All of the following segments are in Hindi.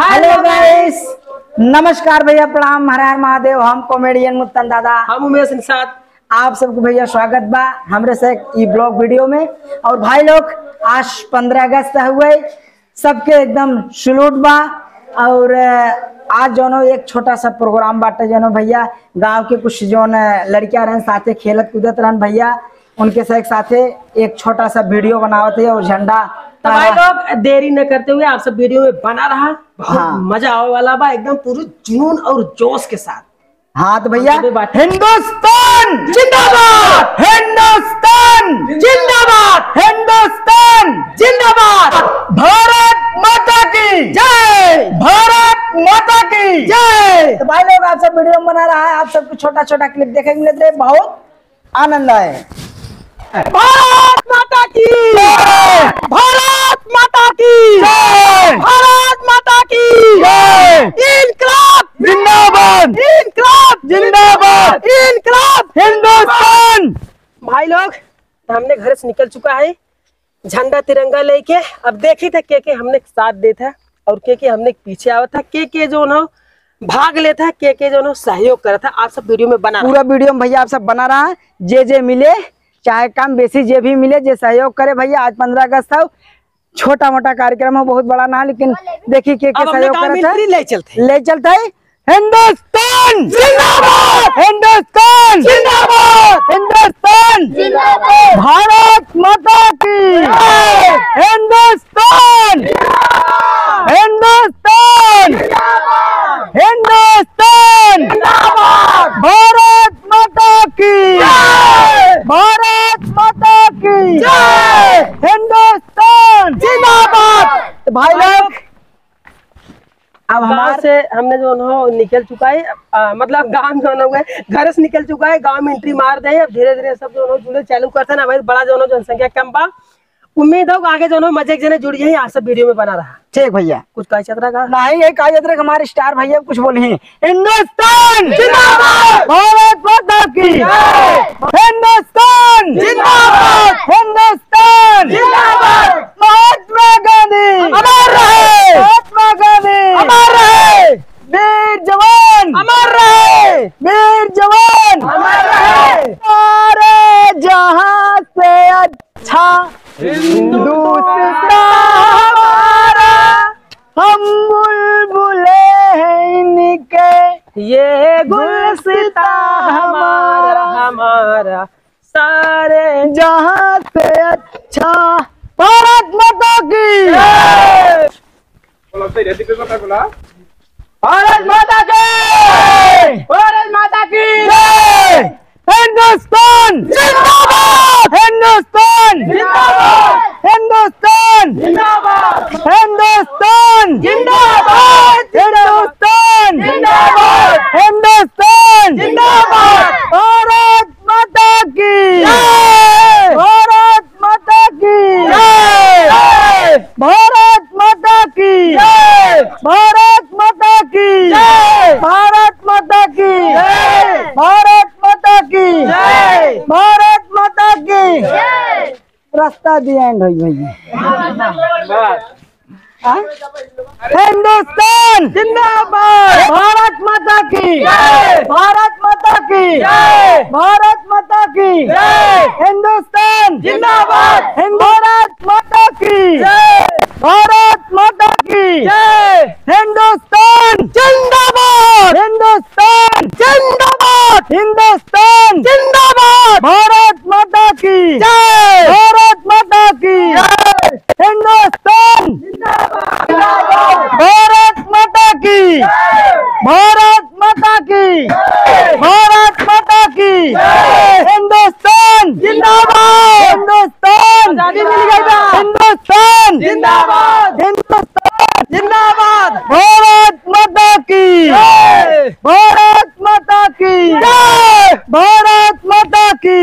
हेलो गाइस नमस्कार भैया प्रणाम। हर हर महादेव हम कॉमेडियन मुत्तन दादा। हम उमेश निषाद आप सबको भैया स्वागत बा हमरे से ई ब्लॉग वीडियो में। और भाई लोग आज पंद्रह अगस्त हुए। सबके एकदम सलूट बा। और आज जो एक छोटा सा प्रोग्राम बाटे जो भैया। गाँव के कुछ जोन लड़कियाँ रहन साथे खेलत कूदत रहन भैया। उनके साथ साथे एक छोटा सा वीडियो बनावत है और झंडा तो भाई लोग देरी न करते हुए आप सब वीडियो में बना रहा। हाँ। मज़ा आने वाला बा एकदम पूरे जुनून और जोश के साथ। हाँ तो भैया हिंदुस्तान जिंदाबाद। हिंदुस्तान जिंदाबाद। हिंदुस्तान जिंदाबाद। भारत माता की जय। भारत माता की जय। तो भाई लोग आप सब वीडियो बना रहा है। आप सबको छोटा छोटा क्लिप हैं। बहुत आनंद आए। भारत माता की। भारत माता की। भारत माता की। इनकलाब। जिंदाबाद। इनकलाब। जिंदाबाद। इनकलाब। हिंदुस्तान। भाई लोग हमने घर से निकल चुका है। झंडा तिरंगा लेके अब देखी था के के हमने साथ दे था और के के हमने पीछे आवा था। के के जो ना भाग लेता है के के जो ना सहयोग करा था। आप सब वीडियो में बना पूरा वीडियो में भैया आप सब बना रहा है। जे जे मिले चाहे कम बेसी जे भी मिले जे सहयोग करे भैया आज पंद्रह अगस्त है। छोटा मोटा कार्यक्रम है बहुत बड़ा ना लेकिन देखिए के के सहयोग करे ले चलते ले चलता है। हिंदुस्तान! जिंदाबाद! हिंदुस्तान! जिंदाबाद! हिंदुस्तान! जिंदाबाद! भारत माता की हिंदुस्तान हिंदुस्तान भारत माता की भारत माता की हिंदुस्तान जिंदाबाद तो भाई लोग अब गाँव हमारे से हमने जो है निकल चुका है आ, मतलब गाँव जो है वो घर से निकल चुका है गाँव में एंट्री मार दे अब धीरे धीरे सब जो जुड़े चालू करते ना भाई बड़ा जो है जनसंख्या कम बा। उम्मीद हो आगे जो है मज़े के जने जुड़ जाए आज सब वीडियो में बना रहा। ठीक भैया। कुछ कह चतरा का? नहीं एक आज तक हमारे स्टार भैया कुछ बोले हैं। हिंदुस्तान! जिंदाबाद! भारत माता की। हिंदुस्तान! जिंदाबाद हिंदुस्तान जिंदाबाद महात्मा गांधी अमर रहे महात्मा गांधी अमर रहे वीर जवान अमर रहे वीर जवान अमर रहे सारे जहाँ से अच्छा हिंदुस्तान हमारा हम बुलबुले हैं इनके ये गुलसिता हमारा हमारा। सारे। जहाँ से अच्छा भारत माता की। भारत माता की। भारत माता की। हिंदुस्तान। जिंदाबाद! हिंदुस्तान। जिंदाबाद! हिंदुस्तान। जिंदाबाद! हिंदुस्तान। जिंदाबाद! हिंदुस्तान। जिंदाबाद! हिंदुस्तान जिंदाबाद भारत माता की जय! भारत माता की जय! भारत माता की जय! भारत माता की जय! भारत माता की जय! भारत माता की जय! भारत माता की रास्ता दी एंड हुई भैया हाँ? हिंदुस्तान जिंदाबाद की। भारत माता की। भारत माता की। हिंदुस्तान। जिंदाबाद। भारत माता की। भारत माता की। हिंदुस्तान। जिंदाबाद। हिंदुस्तान। जिंदाबाद। हिंदुस्तान। जिंदाबाद भारत माता की भारत माता की हिंदुस्तान भारत माता की भारत माता की भारत माता की हिंदुस्तान जिंदाबाद हिंदुस्तान आज़ादी मिल गई बा हिंदुस्तान जिंदाबाद। हिंदुस्तान। जिंदाबाद। भारत माता की। भारत माता की। भारत माता की।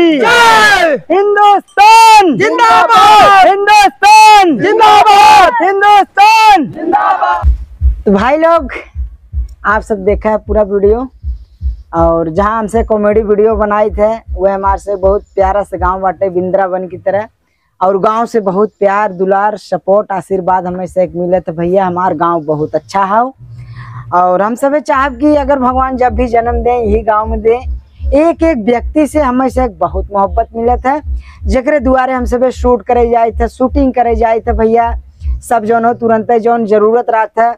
हिंदुस्तान। जिंदाबाद। हिंदुस्तान। जिंदाबाद। हिंदुस्तान। तो भाई लोग आप सब देखा है पूरा वीडियो। और जहाँ हमसे कॉमेडी वीडियो बनाई थे वह हमारे से बहुत प्यारा से गाँव बाटे बिंद्रावन की तरह। और गाँव से बहुत प्यार, दुलार, सपोर्ट, आशीर्वाद हमेशा एक मिले तो भैया, हमार गाँव बहुत अच्छा है और हम सब चाहब कि अगर भगवान जब भी जन्म दें, यही गाँव में दें एक एक व्यक्ति से हमेशा एक बहुत मोहब्बत मिलत है। जकरे दुआरे हम सब शूट करे जाए थे शूटिंग करे जाए थे भैया। सब जौन हो, तुरंत जौन ज़रूरत रहता है,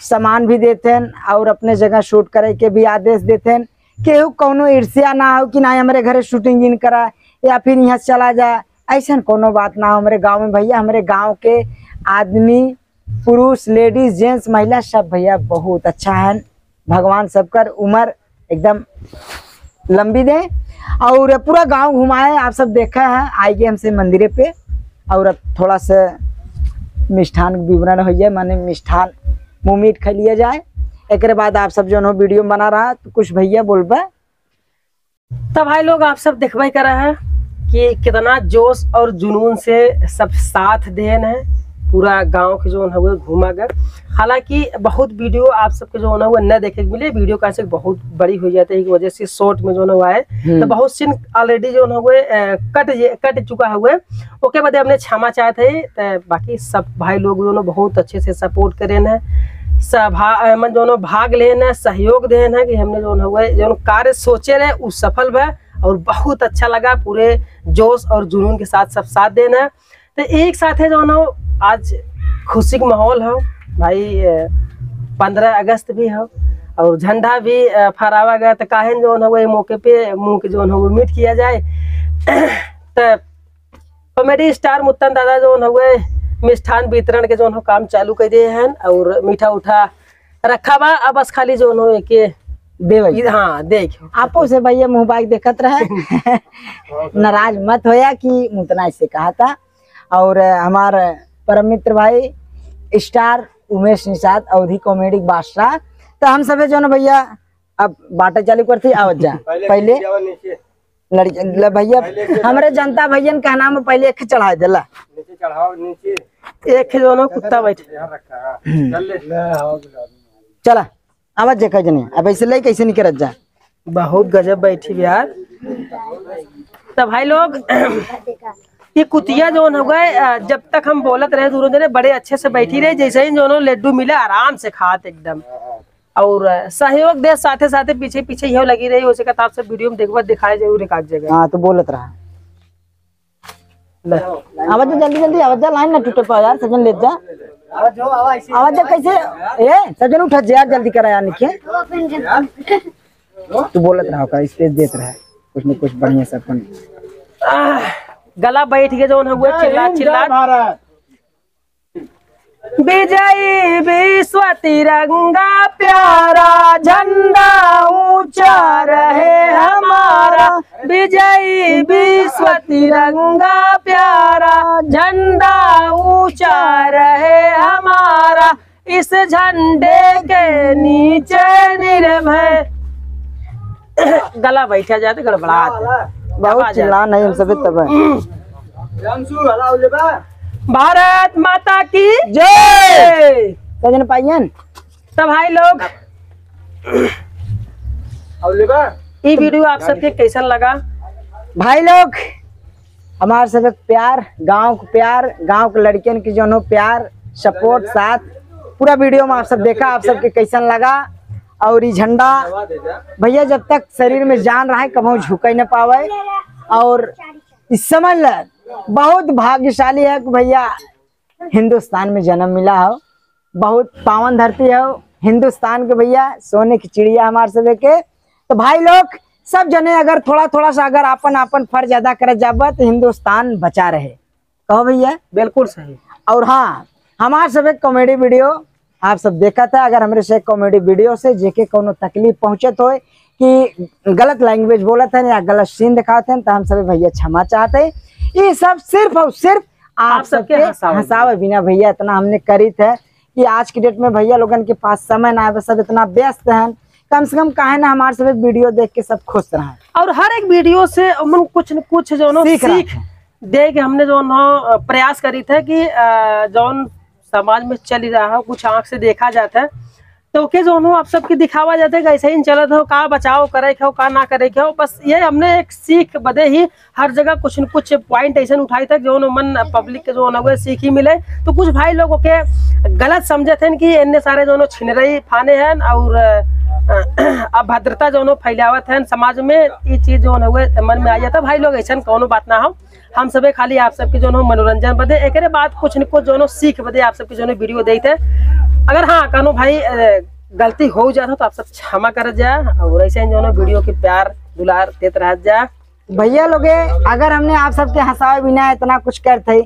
सामान भी देते और अपने जगह शूट करे के भी आदेश देते केहू कौनो ईर्ष्या ना हो कि ना हमारे घरे शूटिंग इन करा, या फिर यहाँ से चला जाए ऐसा कोनो बात ना हो। हमारे गाँव में भैया, हमारे गाँव के आदमी, पुरुष, लेडीज़, जेंट्स, महिला सब भैया बहुत अच्छा है। भगवान सबकर उम्र एकदम लंबी दे। और पूरा गाँव घुमाए, आप सब देखा है आइए हमसे मंदिर पे। और थोड़ा सा मिष्ठान विवरण हो जाए माने मिष्ठान मुँह मीट खा लिया जाए। एक बाद आप सब जो वीडियो बना रहा तो कुछ भैया बोलबे। तब भाई लोग आप सब देखबे कर रहे हैं। कि कितना जोश और जुनून से सब साथ देन है पूरा गाँव के जो है वो घूमा गया। हालाँकि बहुत वीडियो आप सबके जो है वो न देखे मिले वीडियो कैसे बहुत बड़ी हो जाती है की वजह से शॉर्ट में जो है वो आए। तो बहुत सीन ऑलरेडी जो है वो कट कट चुका हुआ है। ओके बाद हमने क्षमा चाहते हैं तो बाकी सब भाई लोग जो बहुत अच्छे से सपोर्ट करें हैं। सभा मन जो भाग लेना सहयोग देन है कि हमने जो है जो कार्य सोचे रहे वो सफल भा और बहुत अच्छा लगा पूरे जोश और जुनून के साथ सब साथ देना। तो एक साथ है जो ना, आज खुशी का माहौल हो। भाई पंद्रह अगस्त भी हो और झंडा भी फहरावा गया। तो काहे जो है मौके पे मुँह के जो है मीट किया जाए। तो कॉमेडी स्टार मुत्तन दादा जो है वो मिष्ठान वितरण के जो काम चालू कर दिए हैं और मीठा उठा रखा बा अब बस खाली जो के हाँ देख। आपो से भैया मुँह बाग देखत रहे। नाराज़ मत होया कि मुतना ऐसे कहा था और हमार परम मित्र भाई स्टार उमेश निषाद अवधि कॉमेडी बादशाह। तो हम सब जो ना भैया अब बाटा चालू करती आवत जा। पहले लड़के भैया हमारे जनता भैया का नाम पहले एक चढ़ा दिला। एक जो कुत्ता बैठे। चला। आवाज़ देखा जने अब ऐसे ले कैसे नहीं करत जा बहुत गजब बैठी यार तो भाई लोग ये कुतिया जो हो गए जब तक हम बोलत रहे दूर जने बड़े अच्छे से बैठी रहे जैसे ही जो लड्डू मिले आराम से खात एकदम। और सहयोग दे साथे साथे पीछे पीछे यही लगी रही उसे का आप सब वीडियो में देखबा दिखाए ज़रूर एक जगह हाँ तो बोलत रहा। ले। आवाज़ जल्दी जल्दी आवाज़ जा लाइन ना टूटे पा यार सजन ले जा। आवाज़ जा कैसे? ए सजन उठ जा यार जल्दी करा यार निके तू बोलत रहा का स्पेस देत रहा। कुछ न कुछ बढ़िया से अपन। गला बैठ के जो है वो चिल्ला चिल्ला। विजयी विश्व तिरंगा प्यारा झंडा ऊँचा रहे हमारा। विजयी विश्व तिरंगा प्यारा झंडा ऊँचा रहे हमारा। इस झंडे के नीचे निर्भय। गला बैठा जाते गड़बड़ा बहुत चिल्ला नहीं हम सब तब भारत माता की जय। सजन पाइयन तो भाई लोग। ये वीडियो आप सबके कैसन लगा? भाई लोग हमारे सब प्यार गाँव को प्यार गाँव के लड़कियन की जो प्यार सपोर्ट साथ पूरा वीडियो में आप सब देखा आप सबके कैसन लगा? और ये झंडा भैया जब तक शरीर में जान रहा है कभी झुक न पावे। और इस समझ ल बहुत भाग्यशाली है कि भैया हिंदुस्तान में जन्म मिला हो। बहुत पावन धरती है हिंदुस्तान के भैया सोने की चिड़िया हमारे सब के तो भाई लोग सब जने अगर थोड़ा थोड़ा सा अगर अपन अपन फ़र्ज़ अदा कर जाबा तो हिंदुस्तान बचा रहे। कहो भैया? बिल्कुल सही। और हाँ हमारे सब एक कॉमेडी वीडियो आप सब देखा था। अगर हमारे से कॉमेडी वीडियो से जेके कोनो तकलीफ़ पहुंचत हो कि गलत लैंग्वेज बोलत है या गलत सीन दिखाते हैं तो हम सब भैया क्षमा चाहते हैं। ये सब सिर्फ़ और सिर्फ़ आप आप सबके हंसावे हंसावे बिना भैया इतना हमने करी थे कि आज की डेट में भैया लोगन के पास समय ना है सब इतना व्यस्त हैं। कम से कम काहे ना हमारे सब वीडियो देख के सब खुश रहे। और हर एक वीडियो से कुछ न कुछ जो सीख सीख दे के हमने जो प्रयास करी थे कि जौन समाज में चल रहा है कुछ आँख से देखा जाता है। तो के जो हो आप सबके दिखावा जाते ऐसे ही चलत हो, का बचाव करे के हो, का ना करे के हो, बस ये हमने एक सीख बदे ही हर जगह कुछ न कुछ पॉइंट ऐसे उठाई तक जो मन पब्लिक के जो हुए सीख ही मिले। तो कुछ भाई लोगों के गलत समझे थे कि इन्ने सारे जो छिनरई फाने हैं और अभद्रता जो फैलावत है समाज में, ये चीज़ जो हुए मन में आ जाता भाई लोग ऐसा कोनो बात ना हो। हम सबे खाली आप सबके जो मनोरंजन बदे। एक बाद कुछ न कुछ जो सीख बदे आप सबके जो वीडियो देते। अगर हाँ कनो भाई गलती हो जाता तो आप सब क्षमा कर जा और ऐसे जो है वीडियो के प्यार दुलार देते रह जा। भैया लोगे अगर हमने आप सबके हंसावे बिना इतना कुछ करते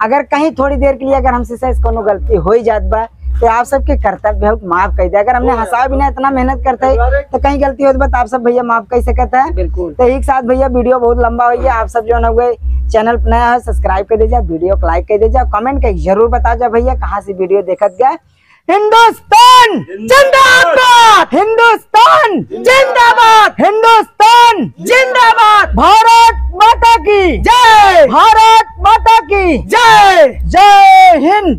अगर कहीं थोड़ी देर के लिए अगर हमसे कोनो गलती हो ही जात बा तो आप सबके कर्तव्य है माफ़ कर दे। अगर हमने हंसावे बिना इतना मेहनत करते है तो कहीं गलती हो तो आप सब भैया माफ़ कर सकते हैं? बिल्कुल। तो एक साथ भैया वीडियो बहुत लंबा हो गया आप सब जो है ना चैनल नया है सब्सक्राइब कर दीजिए वीडियो को लाइक कर दीजिए कमेंट कर ज़रूर बता जा भैया कहाँ से वीडियो देखत गया हिंदुस्तान, जिंदाबाद। हिंदुस्तान जिंदाबाद। हिंदुस्तान, जिंदाबाद। भारत माता की जय। भारत माता की जय। जय हिंद।